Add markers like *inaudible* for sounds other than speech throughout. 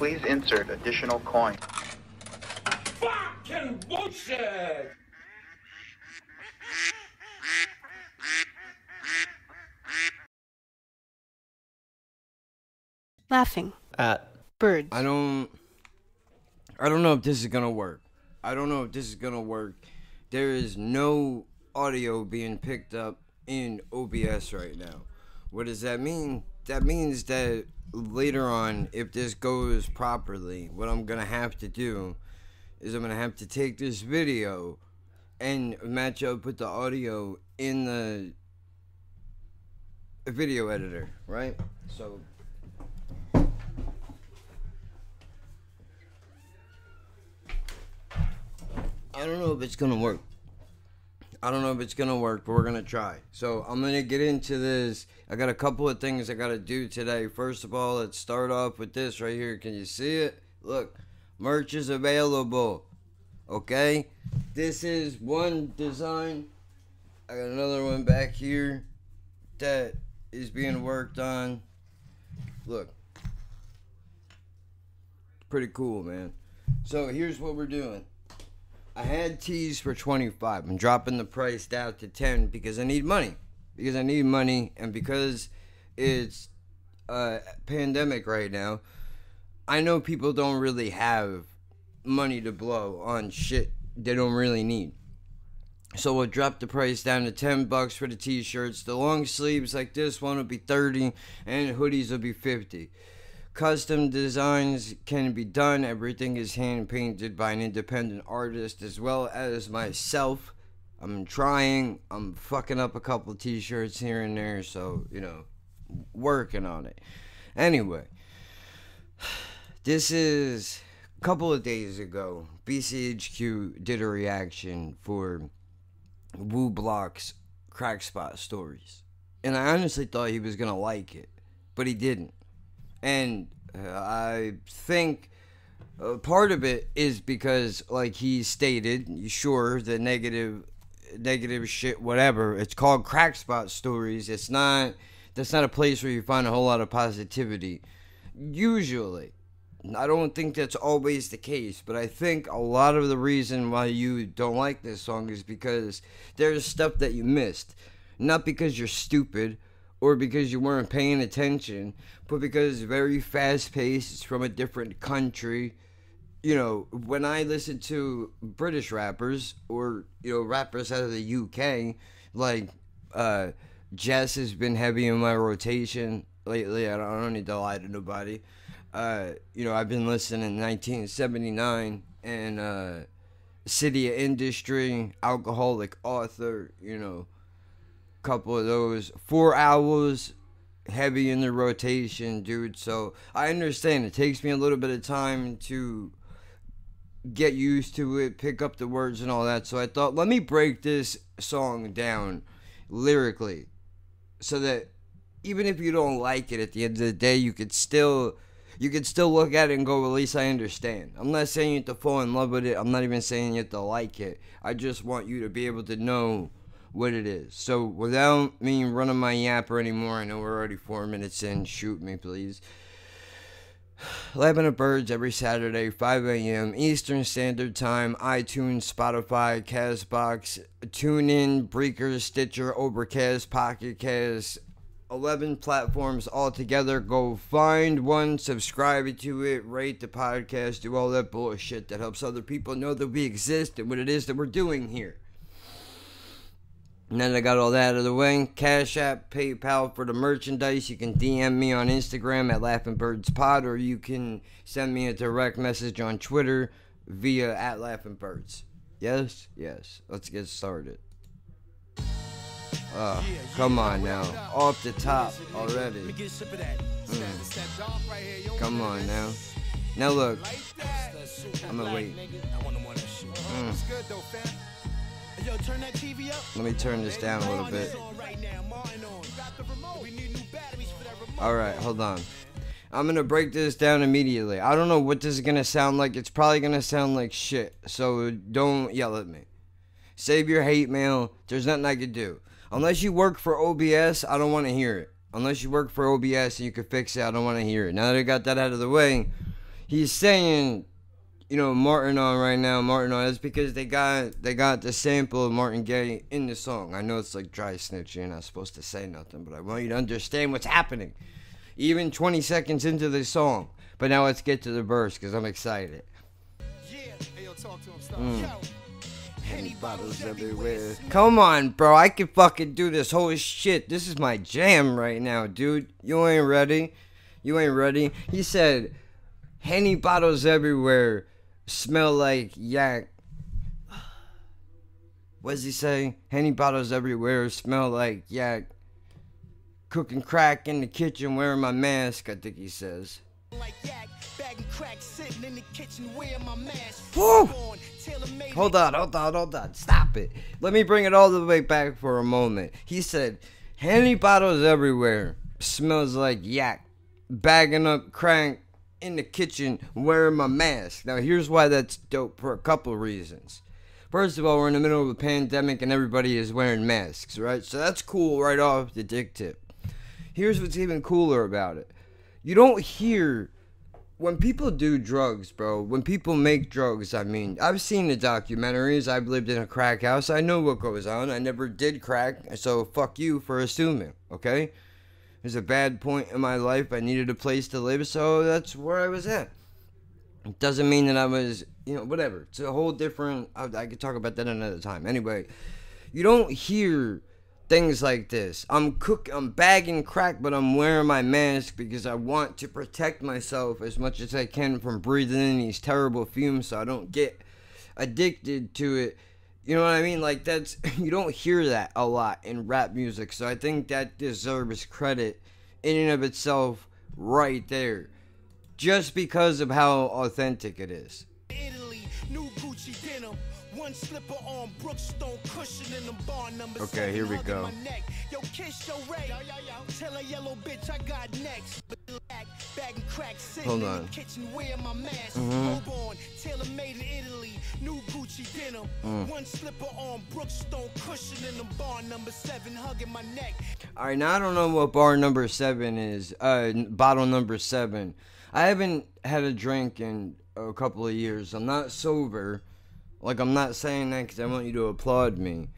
Please insert additional coin. Fucking bullshit! Laughing. At Birds. I don't I don't know if this is gonna work. I don't know if this is gonna work. There is no audio being picked up in OBS right now. What does that mean? That means that later on, if this goes properly, what I'm gonna have to do is I'm gonna have to take this video and match up with the audio in the video editor, right? So I don't know if it's gonna work. I don't know if it's gonna work, but we're gonna try. So I'm gonna get into this. I got a couple of things I gotta do today. First of all, let's start off with this right here. Can you see it? Look, merch is available. Okay, this is one design. I got another one back here that is being worked on. Look, pretty cool, man. So here's what we're doing. I had tees for 25. I'm dropping the price down to 10 because I need money. Because I need money and because it's a pandemic right now. I know people don't really have money to blow on shit they don't really need. So we'll drop the price down to 10 bucks for the t-shirts. The long sleeves like this one will be 30 and hoodies will be 50. Custom designs can be done. Everything is hand painted by an independent artist as well as myself. I'm trying. I'm fucking up a couple t-shirts here and there, so, you know, working on it. Anyway, *sighs* this is a couple of days ago. BCHQ did a reaction for Wu Block's Crack Spot stories. And I honestly thought he was going to like it, but he didn't and uh, I think uh, part of it is because, like he stated, sure the negative, negative shit, whatever. It's called crack spot stories. It's not. That's not a place where you find a whole lot of positivity. Usually, I don't think that's always the case, but I think a lot of the reason why you don't like this song is because there's stuff that you missed. Not because you're stupid or because you weren't paying attention, but because very fast paced, it's from a different country. You know, when I listen to British rappers or, you know, rappers out of the UK, like uh, Jess has been heavy in my rotation lately. I don't, I don't need to lie to nobody. Uh, you know, I've been listening in 1979 and uh, City of Industry, Alcoholic Author, you know, couple of those. Four hours heavy in the rotation, dude. So I understand it takes me a little bit of time to get used to it, pick up the words and all that. So I thought, let me break this song down lyrically so that even if you don't like it at the end of the day, you could still you could still look at it and go, at least I understand. I'm not saying you have to fall in love with it. I'm not even saying you have to like it. I just want you to be able to know what it is. So without me running my yapper anymore, I know we're already four minutes in. Shoot me, please. *sighs* Laughing at Birds every Saturday, 5 a.m. Eastern Standard Time, iTunes, Spotify, Castbox, TuneIn, Breaker, Stitcher, Overcast, Pocket Cast, 11 platforms altogether. Go find one, subscribe to it, rate the podcast, do all that bullshit that helps other people know that we exist and what it is that we're doing here. And then I got all that out of the way. Cash App, PayPal for the merchandise. You can DM me on Instagram at Laughing Birds Pod, or you can send me a direct message on Twitter via at Laughing Birds. Yes, yes. Let's get started. Uh, come on now, off the top already. Mm. Come on now. Now look, I'm gonna wait. Mm. Let me turn this down a little bit. Alright, hold on. I'm gonna break this down immediately. I don't know what this is gonna sound like. It's probably gonna sound like shit. So don't yell at me. Save your hate mail. There's nothing I can do. Unless you work for OBS, I don't want to hear it. Unless you work for OBS and you can fix it, I don't want to hear it. Now that I got that out of the way, he's saying, you know, Marvin on right now, Marvin on. That's because they got they got the sample of Marvin Gaye in the song. I know it's like dry snitching. You're not supposed to say nothing, but I want you to understand what's happening. Even 20 seconds into the song. But now let's get to the verse because I'm excited. Yeah. Hey, yo, talk to him. Stop. Mm. Yo. Henny bottles everywhere. Come on, bro. I can fucking do this Holy shit. This is my jam right now, dude. You ain't ready. You ain't ready. He said, Henny bottles everywhere smell like yak. What does he say? Henny bottles everywhere smell like yak. Cooking crack in the kitchen, wearing my mask, I think he says. Like yak, crack, sitting in the kitchen, wearing my mask. Woo! Hold on, hold on, hold on. Stop it. Let me bring it all the way back for a moment. He said, Henny bottles everywhere. Smells like yak. Bagging up crank in the kitchen, wearing my mask. Now, here's why that's dope for a couple reasons. First of all, we're in the middle of a pandemic and everybody is wearing masks, right? So that's cool right off the dick tip. Here's what's even cooler about it. You don't hear when people do drugs, bro, when people make drugs, I mean, I've seen the documentaries. I've lived in a crack house. I know what goes on. I never did crack, so fuck you for assuming, okay? There's a bad point in my life. I needed a place to live, so that's where I was at. It doesn't mean that I was, you know, whatever. It's a whole different. I, I could talk about that another time. Anyway, you don't hear things like this. I'm cook I'm bagging crack, but I'm wearing my mask because I want to protect myself as much as I can from breathing in these terrible fumes so I don't get addicted to it. You know what I mean? Like that's *laughs* you don't hear that a lot in rap music. So I think that deserves credit in and of itself right there. Just because of how authentic it is. One slipper on Brookstone cushion in them bar numbers. Okay, here we go. Yo, kiss your Ray. Yo, yo, yo. Tell a yellow bitch I got next. Black, bagging crack, sitting Hold in on. the kitchen wearing my mask. Mhm. Hope on, tailor made in Italy, new Gucci denim. Mm. One slipper on Brookstone cushion in them bar number seven, hugging my neck. All right, now I don't know what bar number seven is. Uh, bottle number seven. I haven't had a drink in a couple of years. I'm not sober. Like I'm not saying that because I want you to applaud me.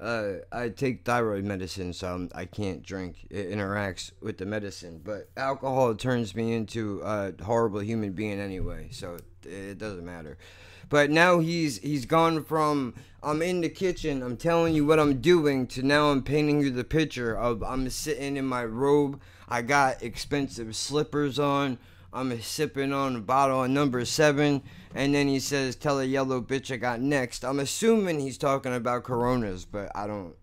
Uh, I take thyroid medicine, so I'm, I can't drink. It interacts with the medicine, but alcohol turns me into a horrible human being anyway, so it, it doesn't matter. But now he's he's gone from I'm in the kitchen, I'm telling you what I'm doing, to now I'm painting you the picture of I'm sitting in my robe, I got expensive slippers on, I'm sipping on a bottle of number seven, and then he says, "Tell a yellow bitch I got next." I'm assuming he's talking about Coronas, but I don't,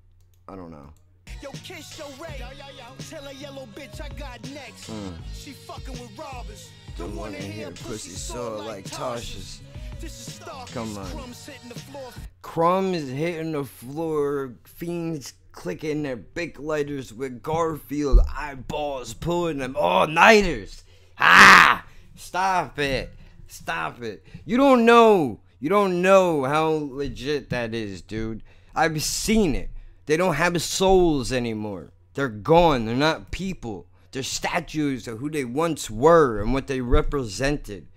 I don't know. Yo, kiss your Ray. Yo, yo, yo. Tell a yellow bitch I got next. Hmm. She fucking with robbers. The one in here, pussy sore like Tasha's. This is Come on. Crumbs hitting the floor. Crumbs hitting the floor, fiends clicking their big lighters with Garfield eyeballs pulling them all nighters. Ah! Stop it. Stop it. You don't know. You don't know how legit that is, dude. I've seen it. They don't have souls anymore. They're gone. They're not people. They're statues of who they once were and what they represented.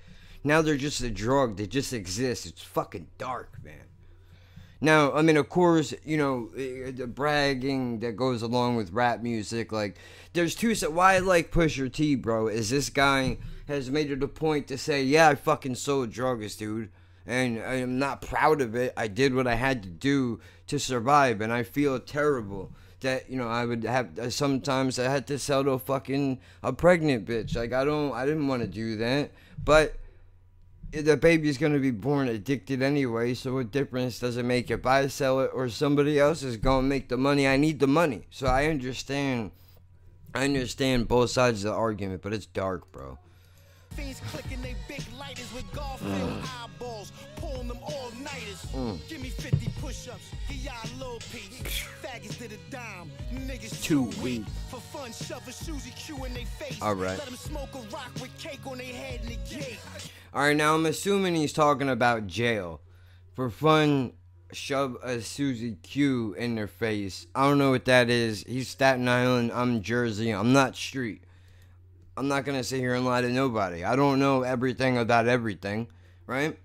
Now they're just a drug. They just exist. It's fucking dark, man. Now, I mean, of course, you know, eh, the bragging that goes along with rap music. Like, there's two. Why I like Pusha T, bro, is this guy has made it a point to say, yeah, I fucking sold drugs, dude. And I'm not proud of it. I did what I had to do to survive, and I feel terrible that you know I would have. Sometimes I had to sell to a fucking a pregnant bitch. Like I don't, I didn't want to do that, but the baby's gonna be born addicted anyway, so what difference does it make if I sell it or somebody else is gonna make the money? I need the money. So I understand I understand both sides of the argument, but it's dark, bro. Fiends clicking they big lighters with Garfield mm. eyeballs. Pulling them all nighters. Mm. Give me 50 push ups. Give y'all a little piece. Faggots did a dime. Niggas Too weak. For fun, shove a Suzy Q in they face. All right. Let them smoke a rock with cake on their head in the gate. Alright, now I'm assuming he's talking about jail. For fun, shove a Susie Q in their face. I don't know what that is. He's Staten Island, I'm Jersey, I'm not street. I'm not gonna sit here and lie to nobody. I don't know everything about everything, right?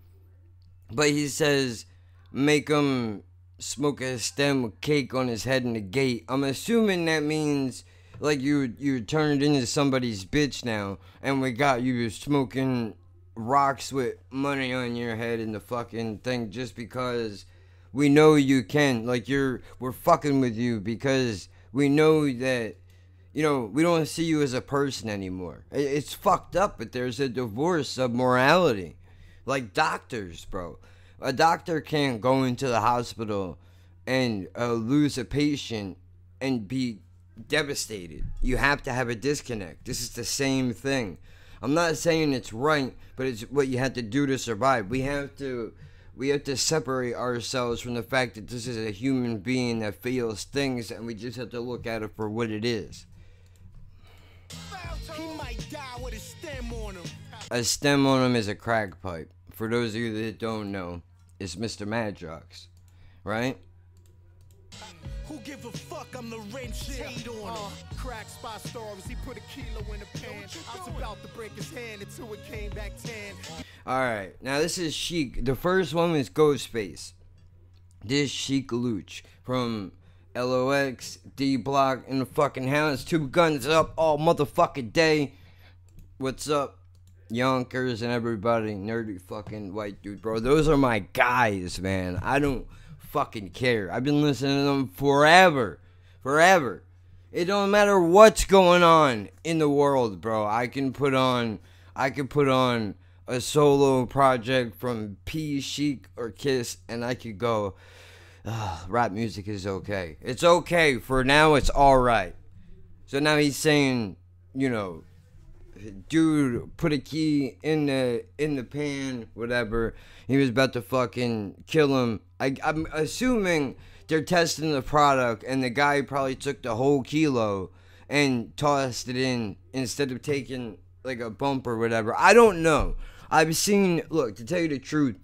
But he says, make him smoke a stem with cake on his head in the gate. I'm assuming that means like you you turned into somebody's bitch now, and we got you smoking rocks with money on your head in the fucking thing just because we know you can. Like you're we're fucking with you because we know that you know, we don't see you as a person anymore. It's fucked up, but there's a divorce of morality. Like doctors, bro. A doctor can't go into the hospital and uh, lose a patient and be devastated. You have to have a disconnect. This is the same thing. I'm not saying it's right, but it's what you have to do to survive. We have to we have to separate ourselves from the fact that this is a human being that feels things and we just have to look at it for what it is. A stem on him is a crack pipe. For those of you that don't know, it's Mr. Madrox, right? Who give a fuck? I'm the wrench hate on him. Uh, crack spot stories. He put a kilo in the pan. I was about to break his hand until it came back tan. All right, now this is Sheek. The first one is Ghostface. This Sheek Louch from LOX, D Block in the fucking house. Two guns up all motherfucking day. What's up, Yonkers and everybody? Nerdy fucking white dude, bro. Those are my guys, man. I don't fucking care. I've been listening to them forever. Forever. It don't matter what's going on in the world, bro. I can put on I can put on a solo project from P Sheek or Kiss and I could go rap music is okay. It's okay for now. It's all right. So now he's saying, you know, dude put a key in the in the pan, whatever. He was about to fucking kill him. I, I'm assuming they're testing the product, and the guy probably took the whole kilo and tossed it in instead of taking like a bump or whatever. I don't know. I've seen. Look, to tell you the truth,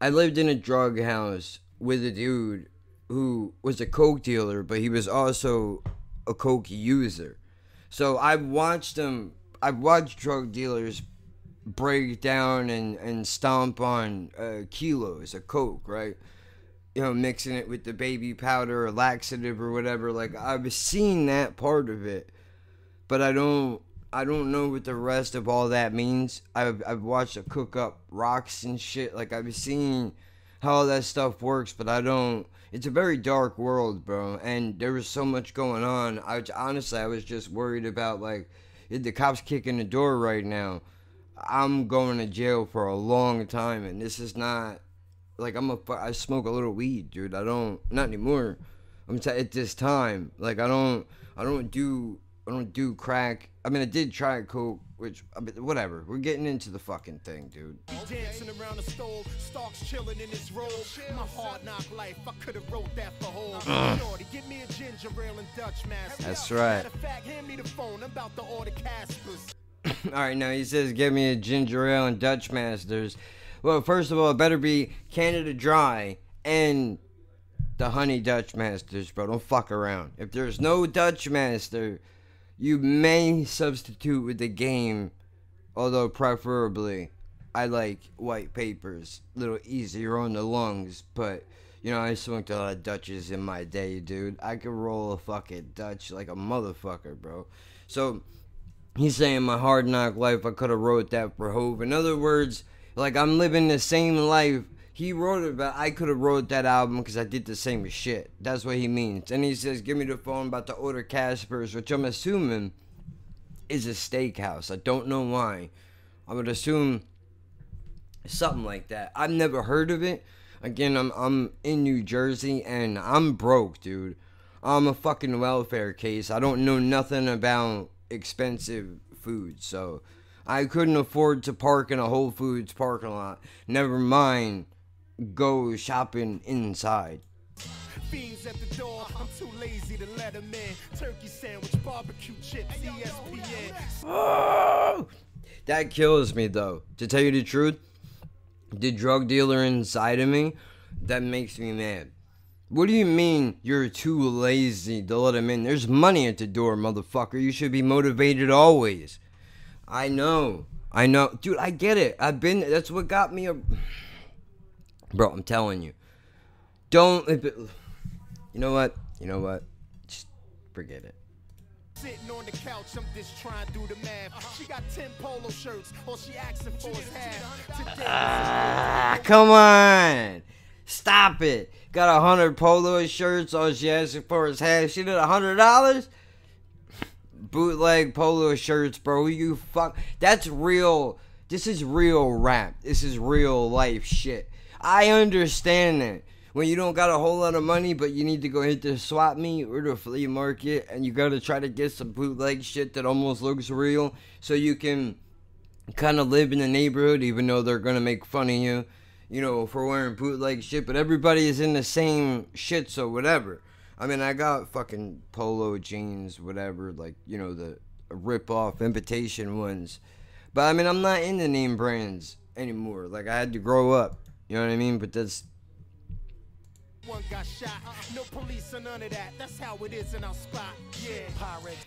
I lived in a drug house with a dude who was a coke dealer, but he was also a coke user. So I've watched them. I've watched drug dealers break down and, and stomp on uh, kilos of coke, right? You know, mixing it with the baby powder or laxative or whatever. Like I've seen that part of it, but I don't. I don't know what the rest of all that means. I've I've watched a cook up rocks and shit. Like I've seen how that stuff works, but I don't. It's a very dark world, bro, and there was so much going on. I honestly, I was just worried about like, if the cops kicking the door right now, I'm going to jail for a long time, and this is not like I'm a. I smoke a little weed, dude. I don't not anymore. I'm t- at this time, like I don't. I don't do. I don't do crack. I mean, I did try coke which, I mean, whatever. We're getting into the fucking thing, dude. Dancing around the stove, stalks chilling in his robe. My hard knock life, I could have wrote that for. Uh. Shorty, give me a ginger ale and Dutch master. That's right. Fact, hand me the phone. I'm about to order Caspers. *laughs* all right, now he says, give me a ginger ale and Dutch masters. Well, first of all, it better be Canada Dry and the Honey Dutch Masters, bro. Don't fuck around. If there's no Dutch Master, you may substitute with the game, although preferably I like white papers, a little easier on the lungs, but you know, I smoked a lot of Dutches in my day, dude. I could roll a fucking Dutch like a motherfucker, bro. So he's saying my hard knock life, I could have wrote that for Hove. In other words, like I'm living the same life he wrote it, but I could have wrote that album because I did the same shit. That's what he means. And he says, "Give me the phone about to order Casper's," which I'm assuming is a steakhouse. I don't know why. I would assume something like that. I've never heard of it. Again, I'm I'm in New Jersey and I'm broke, dude. I'm a fucking welfare case. I don't know nothing about expensive food, so I couldn't afford to park in a Whole Foods parking lot. Never mind go shopping inside. Fiends at the door, I'm too lazy to let them in. Turkey sandwich, barbecue chips, ESPN. Oh, that kills me though. To tell you the truth, the drug dealer inside of me, that makes me mad. What do you mean you're too lazy to let him in? There's money at the door, motherfucker. You should be motivated always. I know. I know. Dude, I get it. I've been that's what got me a Bro, I'm telling you. Don't You know what? You know what? Just forget it. Sitting on the couch, I'm just trying to do the math. She got 10 polo shirts, all she asking for is half. Ah, come on. Stop it. Got a hundred polo shirts. All she asking for is half. She did a hundred dollars. Bootleg polo shirts, bro. You fuck. That's real. This is real rap. This is real life shit. I understand that when you don't got a whole lot of money, but you need to go hit the swap meet or the flea market, and you gotta try to get some bootleg shit that almost looks real, so you can kind of live in the neighborhood, even though they're gonna make fun of you, you know, for wearing bootleg shit. But everybody is in the same shit, so whatever. I mean, I got fucking polo jeans, whatever, like you know the rip off imitation ones. But I mean, I'm not into name brands anymore. Like I had to grow up. You know what I mean? But that's one got shot. No police or none of that. That's how it is in our spot. Yeah.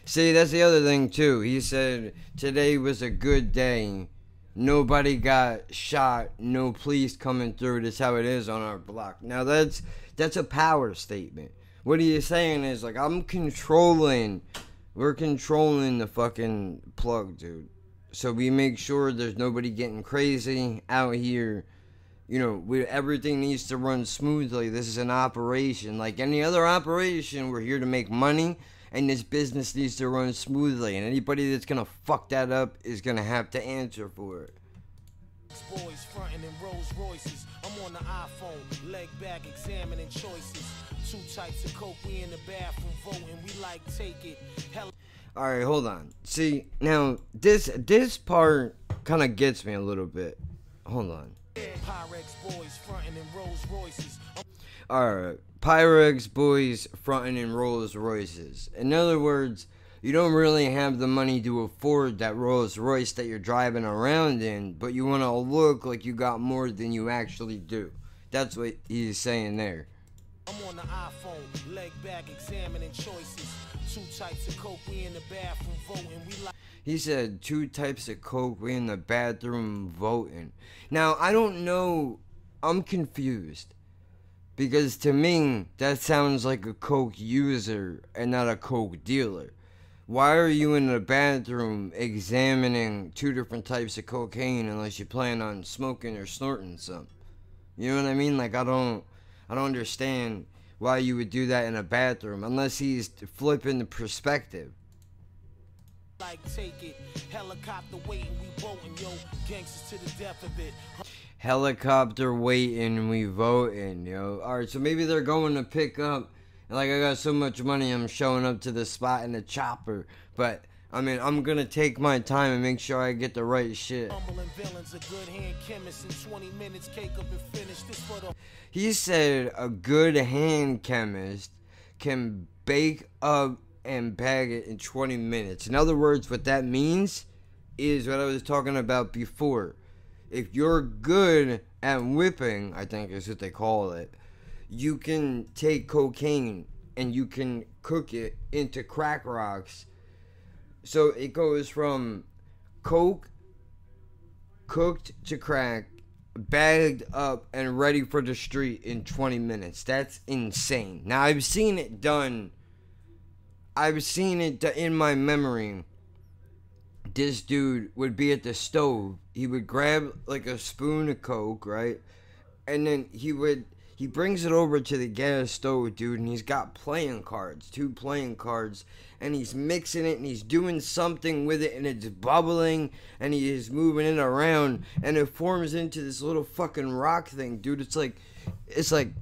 See, that's the other thing too. He said today was a good day. Nobody got shot. No police coming through. That's how it is on our block. Now that's that's a power statement. What he is saying is like I'm controlling. We're controlling the fucking plug, dude. So we make sure there's nobody getting crazy out here. You know, we, everything needs to run smoothly. This is an operation. Like any other operation, we're here to make money, and this business needs to run smoothly. And anybody that's gonna fuck that up is gonna have to answer for it. boys fronting in Rolls Royces. I'm on the iPhone, leg back, examining choices. Two types of coke, we in the bathroom voting. We like take it. Hell, All right, hold on. See, now this this part kind of gets me a little bit. Hold on. Pyrex boys fronting in Rolls Royces. All right, Pyrex boys fronting in Rolls Royces. In other words, you don't really have the money to afford that Rolls Royce that you're driving around in, but you want to look like you got more than you actually do. That's what he's saying there. I'm on the iPhone, leg back, examining choices. Two types of coke, we in the bathroom voting. We like. He said two types of coke. We in the bathroom voting. Now I don't know. I'm confused because to me that sounds like a coke user and not a coke dealer. Why are you in the bathroom examining two different types of cocaine unless you plan on smoking or snorting some? You know what I mean? Like I don't, I don't understand why you would do that in a bathroom unless he's flipping the perspective. Like take it, helicopter waiting, we boating, yo, gangsters to the death of it. helicopter waiting, we voting, yo. Alright, so maybe they're going to pick up, like I got so much money, I'm showing up to the spot in the chopper. But I mean, I'm gonna take my time and make sure I get the right shit. Humbling villains, a good hand chemist in 20 minutes, cake up and finish this for the He said a good hand chemist can bake up and bag it in 20 minutes. In other words, what that means is what I was talking about before. If you're good at whipping, I think is what they call it, you can take cocaine and you can cook it into crack rocks. So it goes from coke cooked to crack, bagged up, and ready for the street in 20 minutes. That's insane. Now, I've seen it done. I've seen it in my memory. This dude would be at the stove. He would grab like a spoon of coke, right? And then he would he brings it over to the gas stove, dude, and he's got playing cards, two playing cards, and he's mixing it and he's doing something with it and it's bubbling and he is moving it around and it forms into this little fucking rock thing, dude. It's like it's like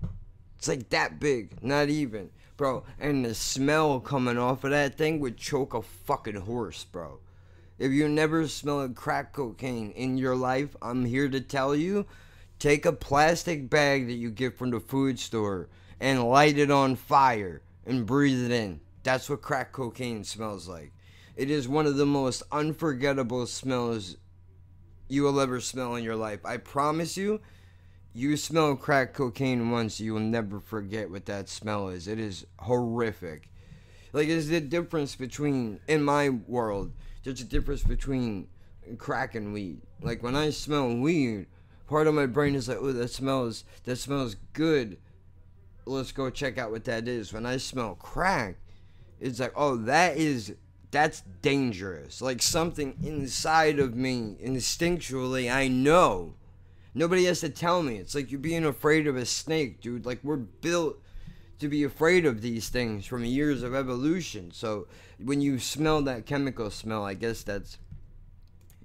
it's like that big, not even, bro. And the smell coming off of that thing would choke a fucking horse, bro. If you never smelled crack cocaine in your life, I'm here to tell you take a plastic bag that you get from the food store and light it on fire and breathe it in. That's what crack cocaine smells like. It is one of the most unforgettable smells you will ever smell in your life. I promise you, you smell crack cocaine once, you will never forget what that smell is. It is horrific. Like, there's the difference between, in my world, there's a difference between crack and weed. Like, when I smell weed, part of my brain is like, oh, that smells, that smells good. Let's go check out what that is. When I smell crack, it's like, oh, that is, that's dangerous. Like, something inside of me, instinctually, I know Nobody has to tell me. It's like you're being afraid of a snake, dude. Like we're built to be afraid of these things from years of evolution. So when you smell that chemical smell, I guess that's,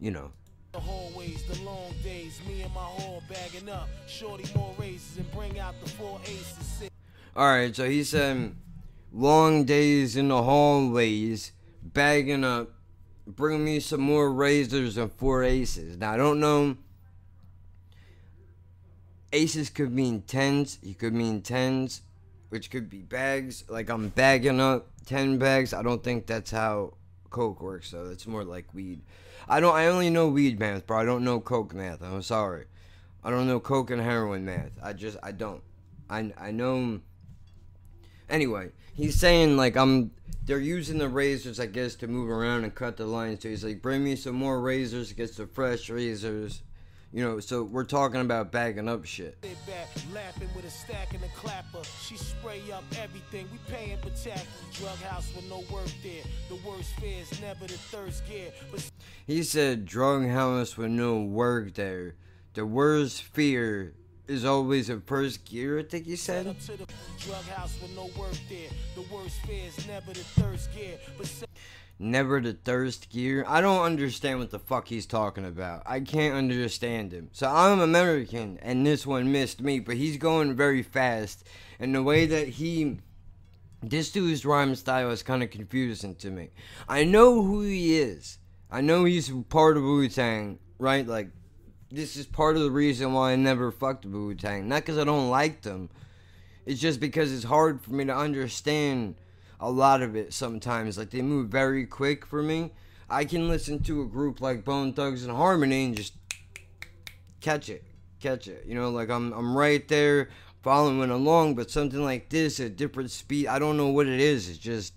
you know. The hallways, the long days, me and my whole bagging up. Shorty more races and bring out the four aces. All right, so he said, long days in the hallways, bagging up. Bring me some more razors and four aces. Now I don't know aces could mean tens. He could mean tens, which could be bags. Like I'm bagging up ten bags. I don't think that's how coke works. though. it's more like weed. I don't. I only know weed math, bro. I don't know coke math. I'm sorry. I don't know coke and heroin math. I just. I don't. I. I know. Anyway, he's saying like I'm. They're using the razors, I guess, to move around and cut the lines. So he's like, bring me some more razors, get some fresh razors you know, so we're talking about bagging up shit. laughing with a stack and a clapper. She spray up everything. We paying for tacky. Drug house with no work there. The worst fear is never the thirst gear. But he said drug house with no work there. The worst fear is always a first gear, I think he said. Drug house with no Never the thirst gear. I don't understand what the fuck he's talking about. I can't understand him. So I'm American, and this one missed me, but he's going very fast, and the way that he. This dude's rhyme style is kind of confusing to me. I know who he is. I know he's part of Wu Tang, right? Like, this is part of the reason why I never fucked Wu Tang. Not because I don't like them. It's just because it's hard for me to understand a lot of it sometimes. Like they move very quick for me. I can listen to a group like Bone Thugs and Harmony and just catch it, catch it. You know, like I'm I'm right there following along, but something like this at different speed, I don't know what it is. It's just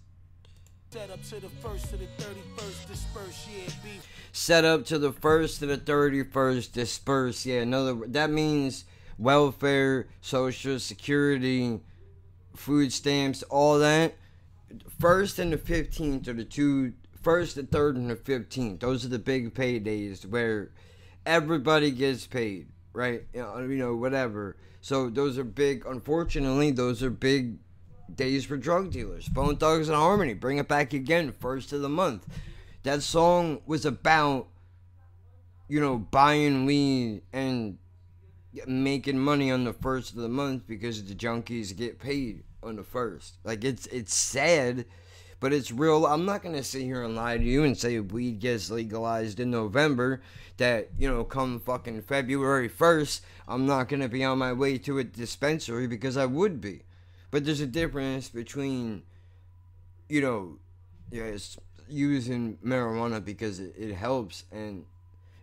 set up to the first to the 31st disperse, yeah, beef. Set up to the first to the 31st disperse, yeah. Another that means welfare, social security, food stamps, all that first and the 15th are the two first, the third, and the 15th. Those are the big paydays where everybody gets paid, right? You know, you know, whatever. So those are big. Unfortunately, those are big days for drug dealers. Bone Thugs and Harmony, bring it back again, first of the month. That song was about, you know, buying weed and making money on the first of the month because the junkies get paid on the first. Like it's it's sad, but it's real. I'm not gonna sit here and lie to you and say weed gets legalized in November. That you know, come fucking February first, I'm not gonna be on my way to a dispensary because I would be. But there's a difference between, you know, yes, using marijuana because it, it helps and.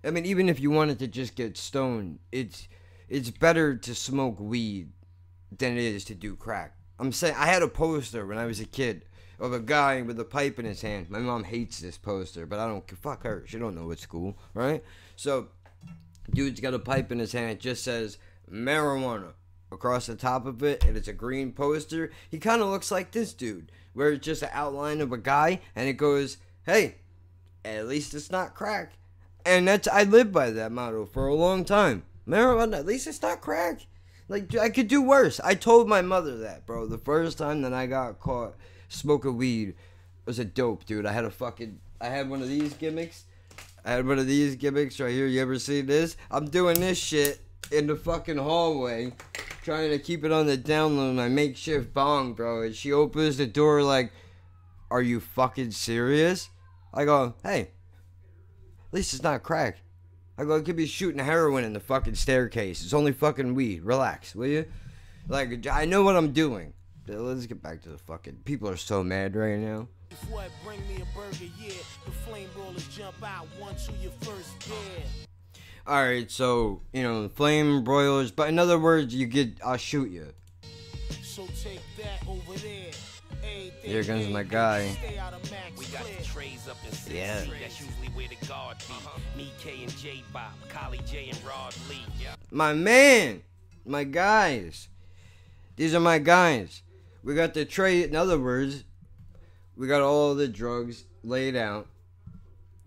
I mean, even if you wanted to just get stoned, it's it's better to smoke weed than it is to do crack. I'm saying I had a poster when I was a kid of a guy with a pipe in his hand. My mom hates this poster, but I don't fuck her. She don't know it's cool, right? So, dude's got a pipe in his hand. It just says marijuana across the top of it, and it's a green poster. He kind of looks like this dude, where it's just an outline of a guy, and it goes, "Hey, at least it's not crack." And that's I lived by that motto for a long time. Marijuana, at least it's not crack. Like I could do worse. I told my mother that, bro. The first time that I got caught smoking weed was a dope, dude. I had a fucking I had one of these gimmicks. I had one of these gimmicks right here. You ever see this? I'm doing this shit in the fucking hallway, trying to keep it on the down low. My makeshift bong, bro. And she opens the door like, "Are you fucking serious?" I go, "Hey, at least it's not crack." I go, I could be shooting heroin in the fucking staircase. It's only fucking weed. Relax, will you? Like, I know what I'm doing. Let's get back to the fucking. People are so mad right now. All right, so you know, flame broilers, but in other words, you get, I'll shoot you. So take that over there. Here comes my guy. Stay out of Max We got the trays up in six Yeah. That's usually where the guard be. Me, K, and J Bop, Collie J, and Rod Lee. Yeah. My man, my guys. These are my guys. We got the tray. In other words, we got all the drugs laid out.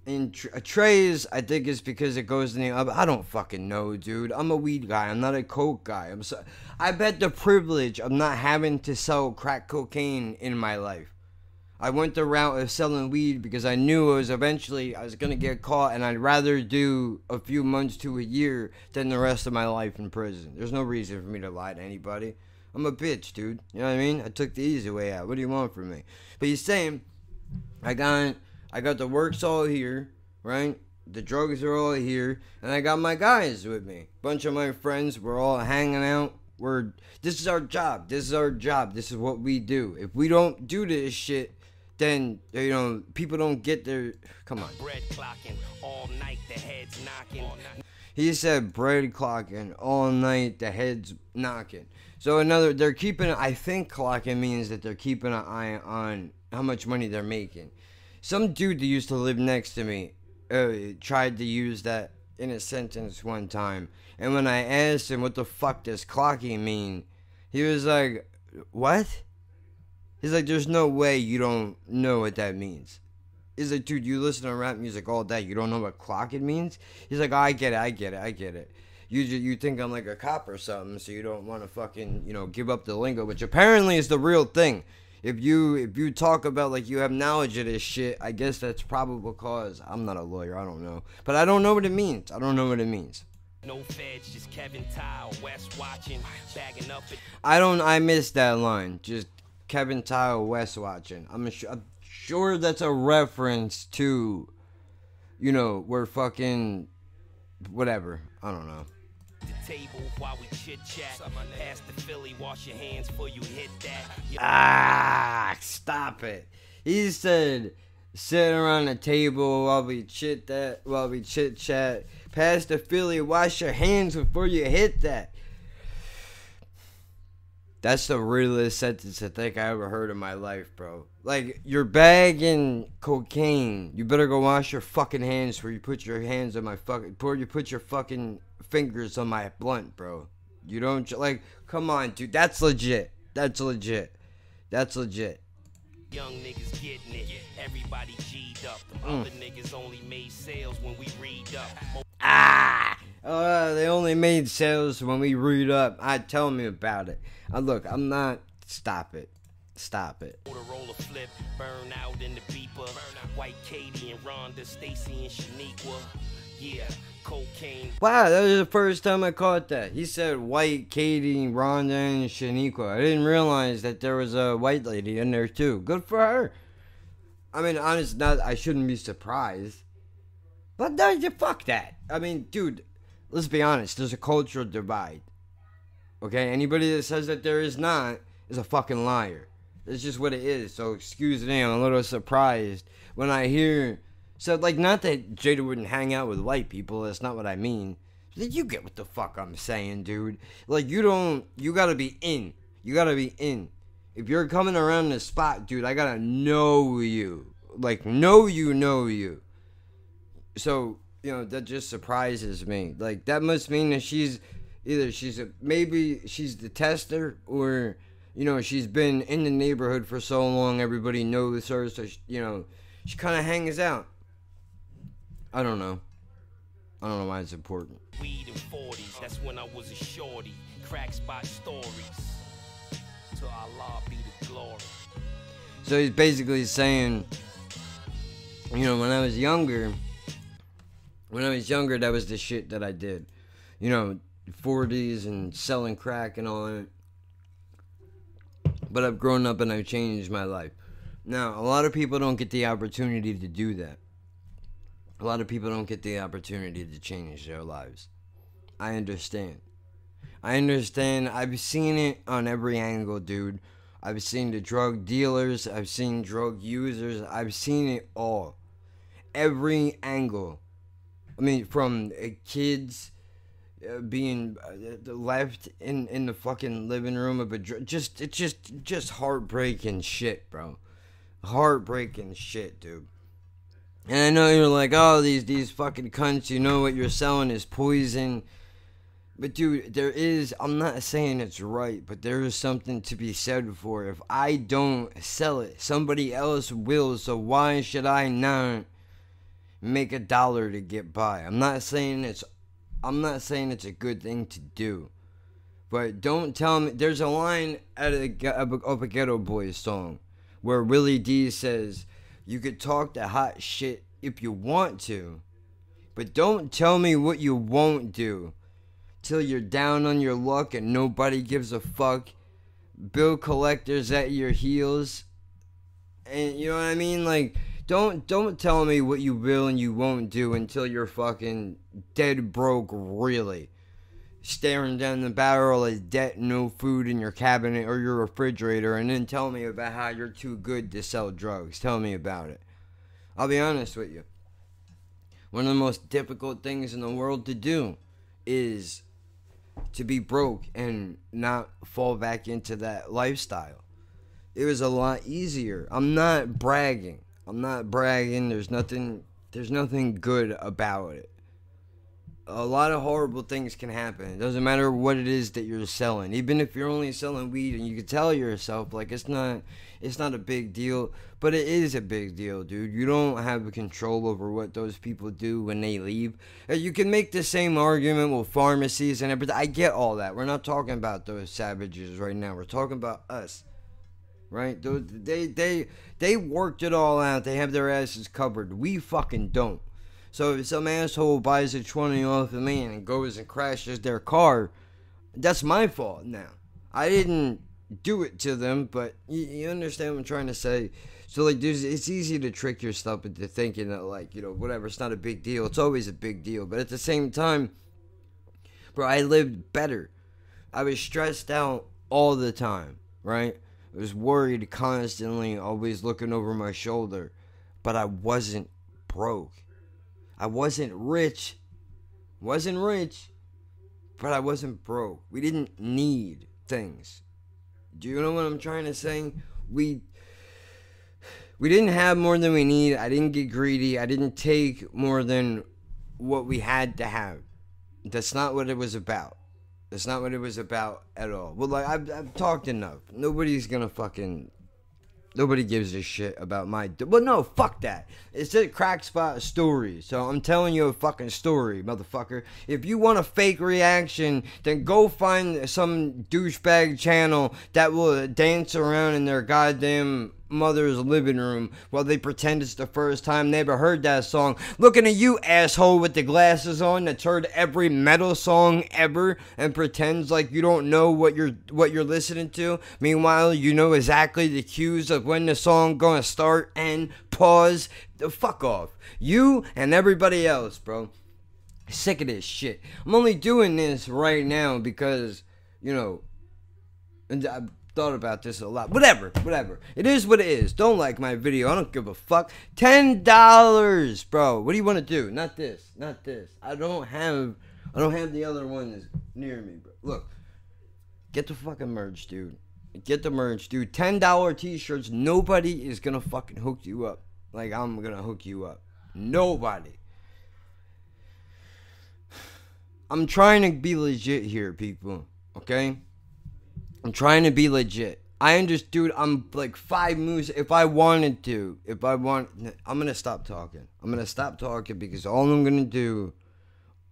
Tr- uh, trays, I think, it's because it goes in the oven. I don't fucking know, dude. I'm a weed guy. I'm not a coke guy. I'm so. I bet the privilege of not having to sell crack cocaine in my life. I went the route of selling weed because I knew it was eventually I was gonna get caught, and I'd rather do a few months to a year than the rest of my life in prison. There's no reason for me to lie to anybody. I'm a bitch, dude. You know what I mean? I took the easy way out. What do you want from me? But he's saying, I got, I got the works all here, right? The drugs are all here, and I got my guys with me. Bunch of my friends. We're all hanging out. We're this is our job. This is our job. This is what we do. If we don't do this shit, then you know people don't get their. Come on. Bread clocking, all night the heads knocking. He said bread clocking all night, the heads knocking. So another, they're keeping. I think clocking means that they're keeping an eye on how much money they're making. Some dude that used to live next to me uh, tried to use that in a sentence one time, and when I asked him what the fuck does clocking mean, he was like, "What?" He's like, "There's no way you don't know what that means." He's like, dude, you listen to rap music all day. You don't know what clock means? He's like, oh, I get it, I get it, I get it. You you think I'm like a cop or something, so you don't want to fucking you know give up the lingo, which apparently is the real thing. If you if you talk about like you have knowledge of this shit, I guess that's probable cause. I'm not a lawyer, I don't know, but I don't know what it means. I don't know what it means. No feds, just Kevin Tile, West watching, bagging up it. I don't. I missed that line. Just Kevin Tile West watching. I'm, I'm sure that's a reference to, you know, we're fucking, whatever. I don't know. Table while we chit chat. Pass the Philly, wash your hands before you hit that. Ah, stop it. He said, sit around the table while we chit that, while we chit chat. Pass the Philly, wash your hands before you hit that. That's the realest sentence I think I ever heard in my life, bro. Like, you're bagging cocaine. You better go wash your fucking hands before you put your hands on my fucking, before you put your fucking fingers on my blunt, bro. You don't, like, come on, dude. That's legit. That's legit. That's legit. Young niggas getting it. Everybody G'd up. Them Mm. other niggas only made sales when we read up. Ah! Uh, they only made sales when we read up. I tell me about it. Uh, look, I'm not. Stop it. Stop it. Motorola flip, burn out in the beeper. White Katie and Rhonda, Stacy and Shaniqua. Yeah, cocaine. Wow, that was the first time I caught that. He said white Katie, Rhonda, and Shaniqua. I didn't realize that there was a white lady in there too. Good for her. I mean, honest, not I shouldn't be surprised. But no, you- fuck that. I mean, dude, let's be honest. There's a cultural divide. Okay, anybody that says that there is not is a fucking liar. That's just what it is. So excuse me, I'm a little surprised when I hear. So like, not that Jada wouldn't hang out with white people. That's not what I mean. You get what the fuck I'm saying, dude. Like you don't. You gotta be in. You gotta be in. If you're coming around the spot, dude, I gotta know you. Like know you, know you. So you know that just surprises me. Like that must mean that she's either she's a, maybe she's the tester or you know she's been in the neighborhood for so long everybody knows her so she, you know she kind of hangs out i don't know i don't know why it's important Weed in 40s, that's when I was a shorty. Crack spot stories. To Allah be the glory. so he's basically saying you know when i was younger when i was younger that was the shit that i did you know 40s and selling crack and all that but i've grown up and i've changed my life now a lot of people don't get the opportunity to do that a lot of people don't get the opportunity to change their lives. I understand. I understand. I've seen it on every angle dude. I've seen the drug dealers. I've seen drug users. I've seen it all. Every angle. I mean, from uh, kids uh, being uh, left in in the fucking living room of a just it's just just heartbreaking shit, bro. Heartbreaking shit, dude. And I know you're like, oh, these these fucking cunts. You know what you're selling is poison. But dude, there is. I'm not saying it's right, but there is something to be said for if I don't sell it, somebody else will. So why should I not make a dollar to get by? I'm not saying it's. I'm not saying it's a good thing to do. But don't tell me. There's a line out of, the, of a Geto Boys song where Willie D says, "You could talk the hot shit if you want to, but don't tell me what you won't do." till you're down on your luck and nobody gives a fuck. Bill collectors at your heels. And you know what I mean? Like don't don't tell me what you will and you won't do until you're fucking dead broke really. Staring down the barrel of debt, no food in your cabinet or your refrigerator, and then tell me about how you're too good to sell drugs. Tell me about it. I'll be honest with you. One of the most difficult things in the world to do is to be broke and not fall back into that lifestyle. It was a lot easier. I'm not bragging. I'm not bragging. There's nothing there's nothing good about it. A lot of horrible things can happen. It doesn't matter what it is that you're selling. Even if you're only selling weed and you can tell yourself like it's not it's not a big deal, but it is a big deal, dude. You don't have control over what those people do when they leave. Uh, you can make the same argument with pharmacies and everything. I get all that. We're not talking about those savages right now. We're talking about us. Right? They they they worked it all out. They have their asses covered. We fucking don't. So if some asshole buys a 20 off of me and goes and crashes their car, that's my fault now. I didn't do it to them, but you, you understand what I'm trying to say. So like, there's it's easy to trick yourself into thinking that like you know whatever, it's not a big deal. It's always a big deal, but at the same time, bro, I lived better. I was stressed out all the time, right? I was worried constantly, always looking over my shoulder, but I wasn't broke. I wasn't rich. Wasn't rich, but I wasn't broke. We didn't need things. Do you know what I'm trying to say? We we didn't have more than we need. I didn't get greedy. I didn't take more than what we had to have. That's not what it was about. That's not what it was about at all. Well, like I've, I've talked enough. Nobody's gonna fucking Nobody gives a shit about my. Well, no, fuck that. It's a crack spot story. So I'm telling you a fucking story, motherfucker. If you want a fake reaction, then go find some douchebag channel that will dance around in their goddamn mother's living room while they pretend it's the first time they ever heard that song. Looking at you, asshole, with the glasses on that's heard every metal song ever and pretends like you don't know what you're what you're listening to. Meanwhile, you know exactly the cues of when the song gonna start and pause. The fuck off. You and everybody else, bro. Sick of this shit. I'm only doing this right now because, you know, and I, thought about this a lot. Whatever, whatever. It is what it is. Don't like my video. I don't give a fuck. Ten dollars, bro. What do you want to do? Not this. Not this. I don't have. I don't have the other ones near me, bro. Look, get the fucking merch, dude. Get the merch, dude. Ten dollar t-shirts. Nobody is gonna fucking hook you up like I'm gonna hook you up. Nobody. *sighs* I'm trying to be legit here, people. Okay. I'm trying to be legit. I understand, dude. I'm like five moves. If I wanted to, if I want, I'm gonna stop talking. I'm gonna stop talking because all I'm gonna do,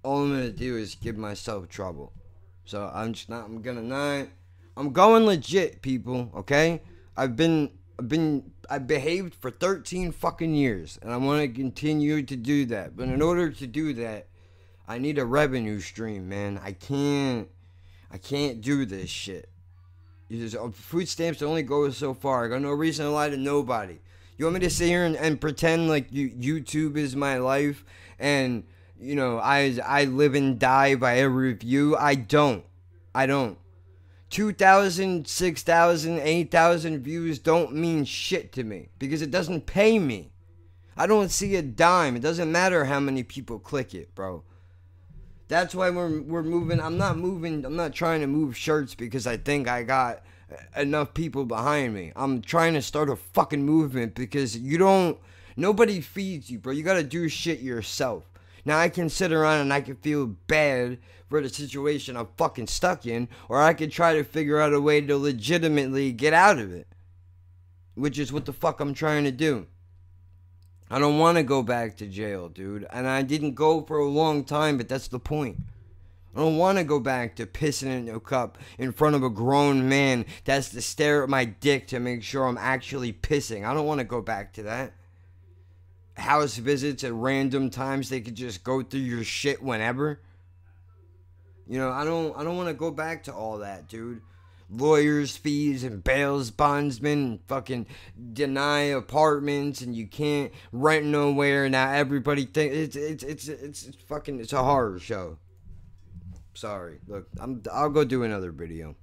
all I'm gonna do is give myself trouble. So I'm just not. I'm gonna not. I'm going legit, people. Okay. I've been, I've been, I behaved for 13 fucking years, and I want to continue to do that. But in order to do that, I need a revenue stream, man. I can't, I can't do this shit. Uh, food stamps only go so far. I got no reason to lie to nobody. You want me to sit here and, and pretend like you, YouTube is my life and you know I I live and die by every view? I don't. I don't. 2,000, 6,000, 8,000 views don't mean shit to me because it doesn't pay me. I don't see a dime. It doesn't matter how many people click it, bro. That's why we're we're moving. I'm not moving. I'm not trying to move shirts because I think I got enough people behind me. I'm trying to start a fucking movement because you don't. Nobody feeds you, bro. You gotta do shit yourself. Now I can sit around and I can feel bad for the situation I'm fucking stuck in, or I can try to figure out a way to legitimately get out of it. Which is what the fuck I'm trying to do. I don't want to go back to jail, dude. And I didn't go for a long time, but that's the point. I don't want to go back to pissing in a cup in front of a grown man that's to stare at my dick to make sure I'm actually pissing. I don't want to go back to that. House visits at random times, they could just go through your shit whenever. You know, I don't I don't want to go back to all that, dude lawyers' fees and bails bondsmen and fucking deny apartments and you can't rent nowhere. Now everybody thinks it's it's it's it's, it's fucking it's a horror show. Sorry. Look, I'm I'll go do another video.